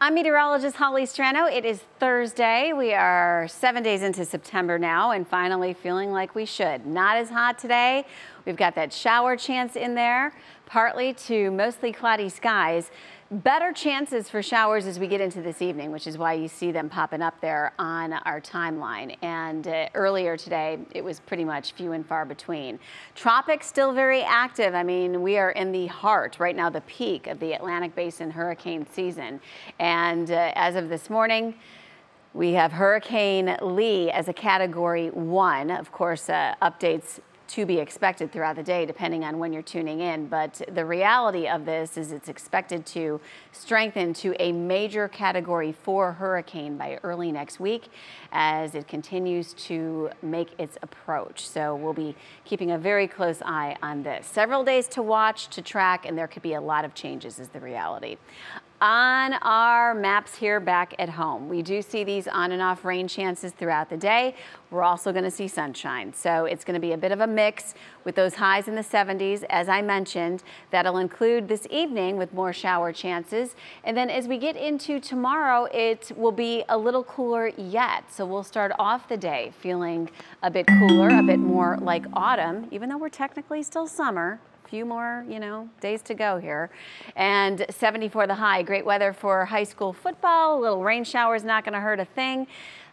I'm meteorologist Hollie Strano. It is Thursday. We are seven days into September now and finally feeling like we should. Not as hot today. We've got that shower chance in there, partly to mostly cloudy skies. Better chances for showers as we get into this evening, which is why you see them popping up there on our timeline. And uh, earlier today, it was pretty much few and far between. Tropics still very active. I mean, we are in the heart right now, the peak of the Atlantic Basin hurricane season. And uh, as of this morning, we have Hurricane Lee as a category one. Of course, uh, updates to be expected throughout the day, depending on when you're tuning in. But the reality of this is it's expected to strengthen to a major category four hurricane by early next week as it continues to make its approach. So we'll be keeping a very close eye on this. Several days to watch, to track, and there could be a lot of changes is the reality on our maps here back at home. We do see these on and off rain chances throughout the day. We're also going to see sunshine. So it's going to be a bit of a mix with those highs in the 70s. As I mentioned, that'll include this evening with more shower chances. And then as we get into tomorrow, it will be a little cooler yet. So we'll start off the day feeling a bit cooler, a bit more like autumn, even though we're technically still summer few more, you know, days to go here. And 74 the high. Great weather for high school football. A little rain shower is not going to hurt a thing.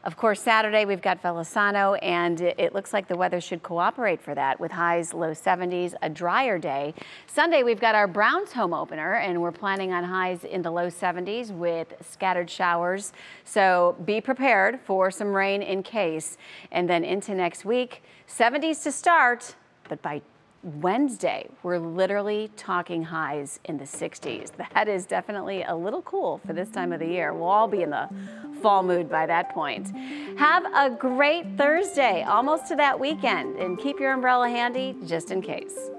Of course, Saturday we've got Velosano, and it looks like the weather should cooperate for that with highs low 70s, a drier day. Sunday we've got our Browns home opener, and we're planning on highs in the low 70s with scattered showers. So be prepared for some rain in case. And then into next week, 70s to start, but by Wednesday, we're literally talking highs in the 60s. That is definitely a little cool for this time of the year. We'll all be in the fall mood by that point. Have a great Thursday, almost to that weekend, and keep your umbrella handy just in case.